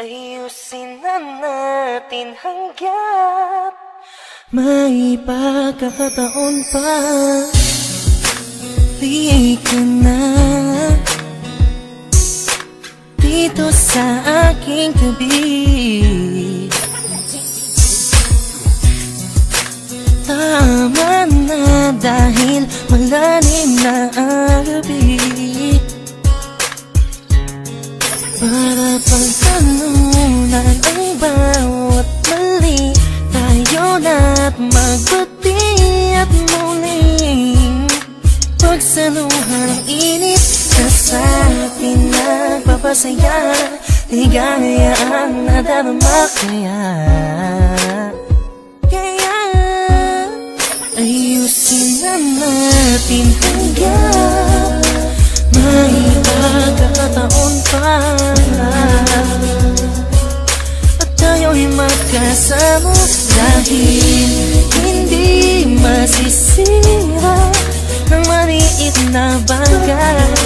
Ayusin na natin hanggat May pagkakataon pa. Di ka na. Dito sa aking tabi Tama na dahil malalim na ang gabi nagpapasaya Ligaya ang nadarama kaya Ayusin na natin hanggang May pagkakataon pa At tayo'y magkasama Dahil hindi masisira Ang maliit na bagay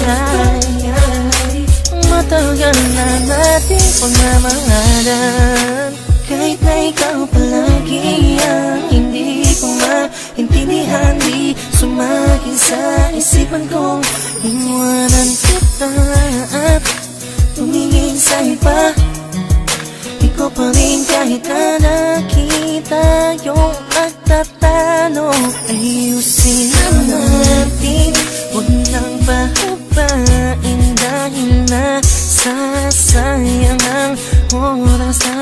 natin pagmamahalan Kahit na ikaw palagi ang hindi ko maintindihan Di sumakin sa isipan kong Iwanan kita. At tumingin sa iba ko pa rin kahit na nakita yung pagtatalo Ayusin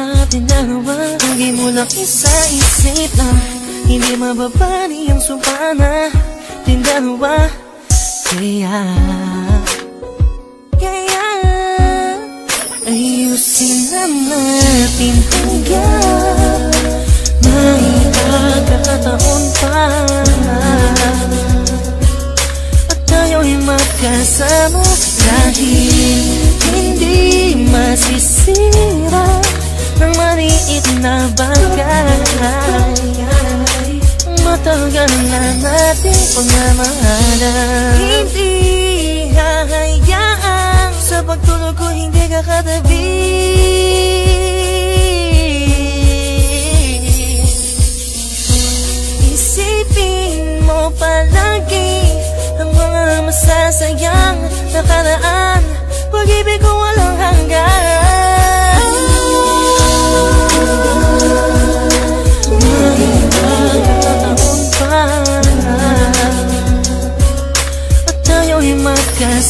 oras natin dalawa. Lagi mo lang isa-isip na Hindi mababali ang sumpa na Din dalawa. Kaya Kaya Ayusin na natin hanggang May pagkakataon pa. At tayo'y magkasama Dahil hindi masisira Ang maliit na bagay. Matagal na natin pagmamahalan Hindi hahayaan Sa pagtulog ko hindi ka katabi Isipin mo palagi Ang mga masasayang nakaraan. Pag-ibig ko walang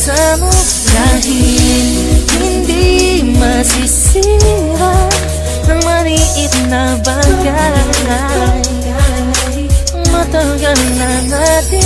magkasama Dahil hindi masisira Ang maliit na bagay. Matagal na natin